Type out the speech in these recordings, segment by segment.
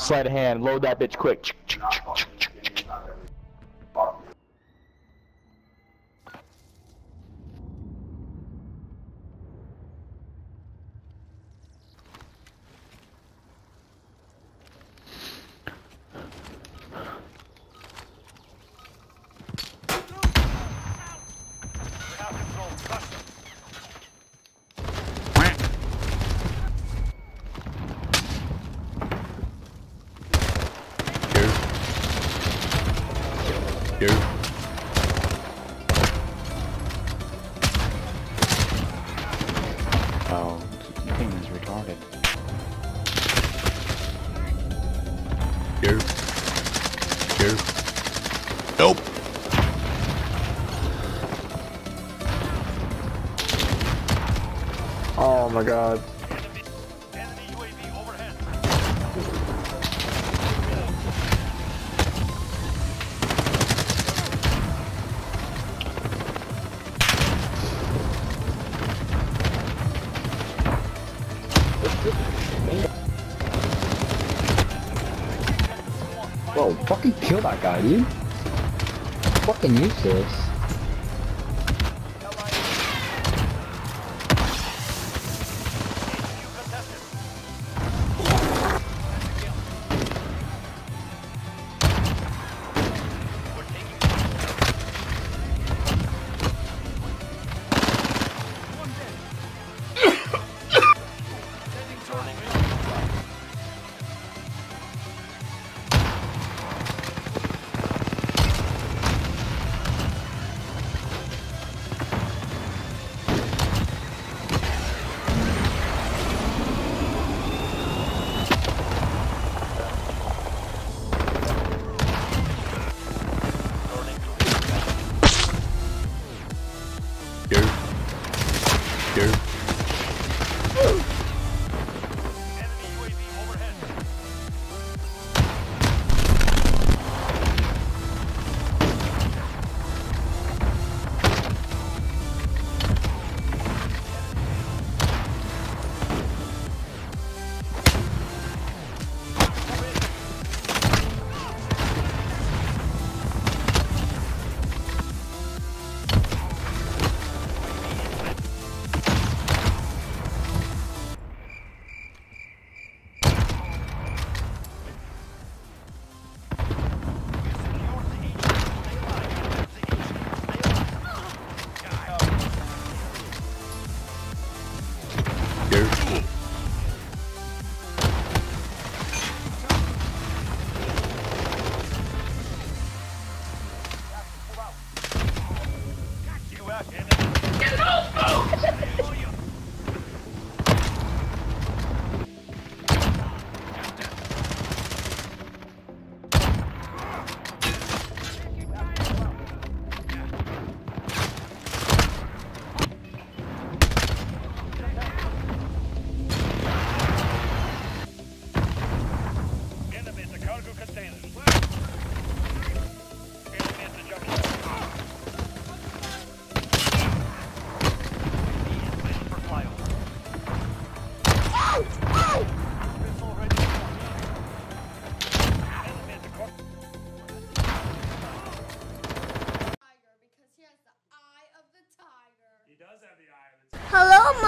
Sleight of hand, load that bitch quick. Here. Oh, the thing is retarded. Here. Here. Nope. Oh my god. Whoa, fucking kill that guy, dude. Fucking useless. Here. Enemy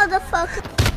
motherfucker.